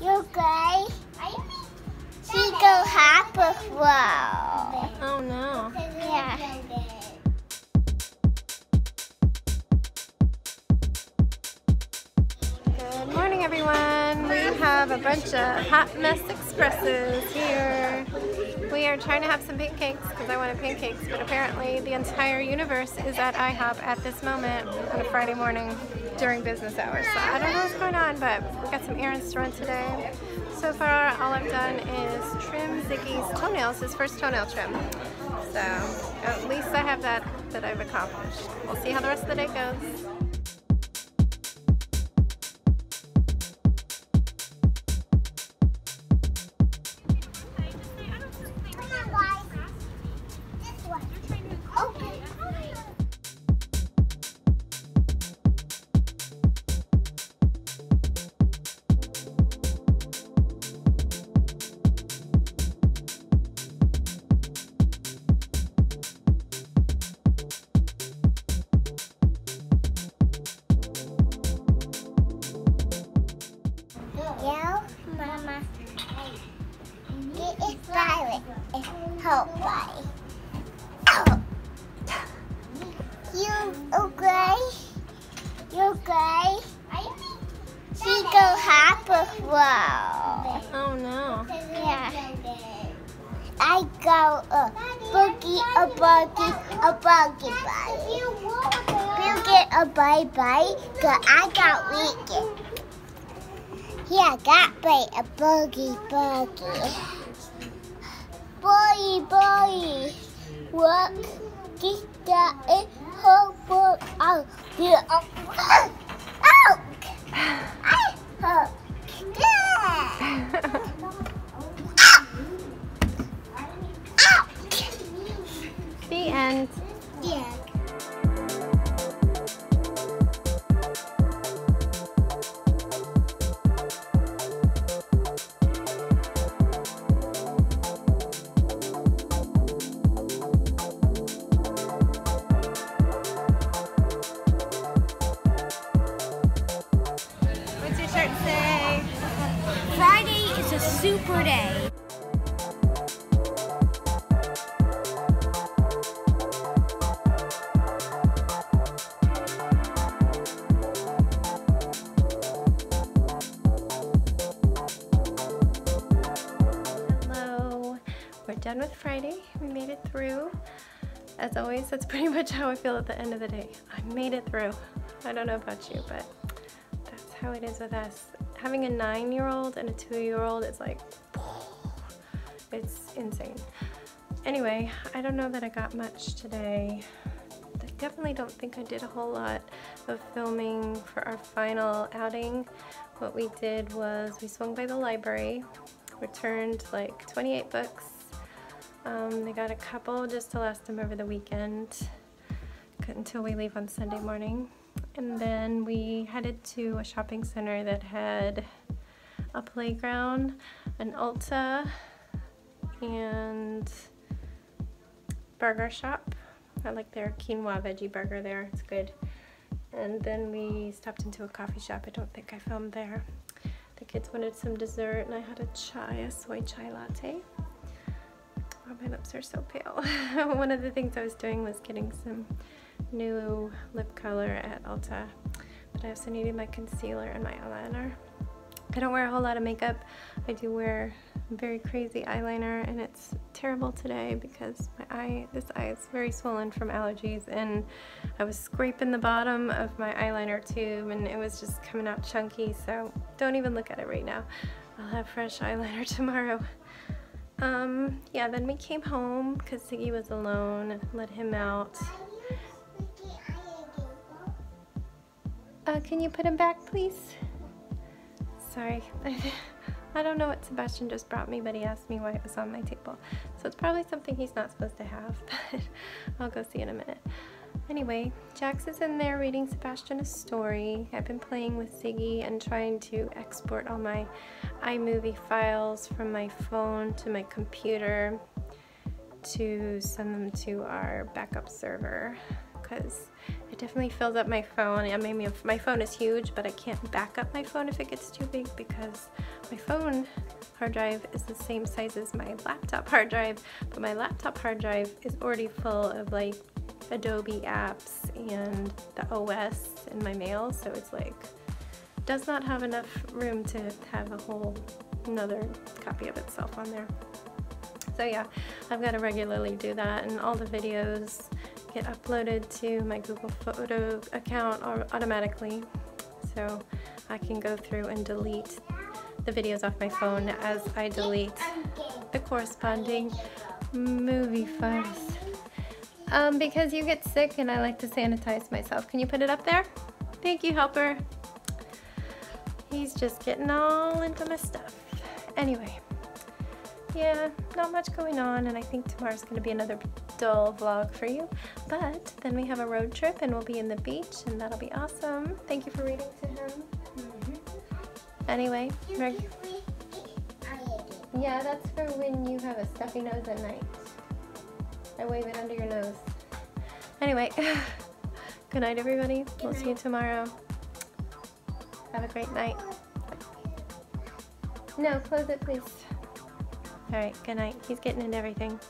You okay? She go happy flow. Oh no. Yeah. Good morning everyone. Have a bunch of hot mess expresses here. We are trying to have some pancakes because I wanted pancakes, but apparently the entire universe is at IHOP at this moment on a Friday morning during business hours. So I don't know what's going on, but we got some errands to run today. So far, all I've done is trim Ziggy's toenails, his first toenail trim. So at least I have that that I've accomplished. We'll see how the rest of the day goes. Mama. It is violet. It's. Oh. You okay? You okay? She go happy flow. Oh no. Yeah. I go a boogie, a buggy, a buggy bye. You get a bye bye, cause I got weekend. Yeah, I got bite a buggy buggy. Boy, boy, work, get that in her book. Oh, yeah. Oh, oh. I hope. Yeah. The end. Yeah. Super day. Hello. We're done with Friday. We made it through. As always, that's pretty much how I feel at the end of the day. I made it through. I don't know about you, but that's how it is with us. Having a nine-year-old and a two-year-old is like, it's insane. Anyway, I don't know that I got much today. I definitely don't think I did a whole lot of filming for our final outing. What we did was we swung by the library, returned like 28 books. Um, they got a couple just to last them over the weekend until we leave on Sunday morning. And then we headed to a shopping center that had a playground, an Ulta, and burger shop. I like their quinoa veggie burger there. It's good. And then we stopped into a coffee shop. I don't think I filmed there. The kids wanted some dessert and I had a chai, a soy chai latte. Oh, my lips are so pale. One of the things I was doing was getting some new lip color at Ulta. But I also needed my concealer and my eyeliner. I don't wear a whole lot of makeup. I do wear very crazy eyeliner and it's terrible today because my eye, this eye is very swollen from allergies and I was scraping the bottom of my eyeliner tube and it was just coming out chunky so don't even look at it right now. I'll have fresh eyeliner tomorrow. Um, yeah, then we came home because Siggy was alone let him out. Uh, can you put him back, please? Sorry. I don't know what Sebastian just brought me, but he asked me why it was on my table. So it's probably something he's not supposed to have, but I'll go see in a minute. Anyway, Jax is in there reading Sebastian a story. I've been playing with Siggy and trying to export all my iMovie files from my phone to my computer to send them to our backup server because it it definitely fills up my phone. I mean, my phone is huge, but I can't back up my phone if it gets too big because my phone hard drive is the same size as my laptop hard drive, but my laptop hard drive is already full of like Adobe apps and the OS in my mail, so it's like, does not have enough room to have a whole another copy of itself on there. So yeah, I've got to regularly do that and all the videos get uploaded to my Google Photo account automatically. So I can go through and delete the videos off my phone as I delete the corresponding movie files. Um, because you get sick and I like to sanitize myself. Can you put it up there? Thank you, helper. He's just getting all into my stuff. Anyway, yeah, not much going on and I think tomorrow's going to be another dull vlog for you. But then we have a road trip and we'll be in the beach and that'll be awesome. Thank you for reading to him. Mm -hmm. Anyway, yeah, that's for when you have a stuffy nose at night. I wave it under your nose. Anyway, good night everybody. Good we'll night. see you tomorrow. Have a great night. No, close it please. Alright, good night. He's getting into everything.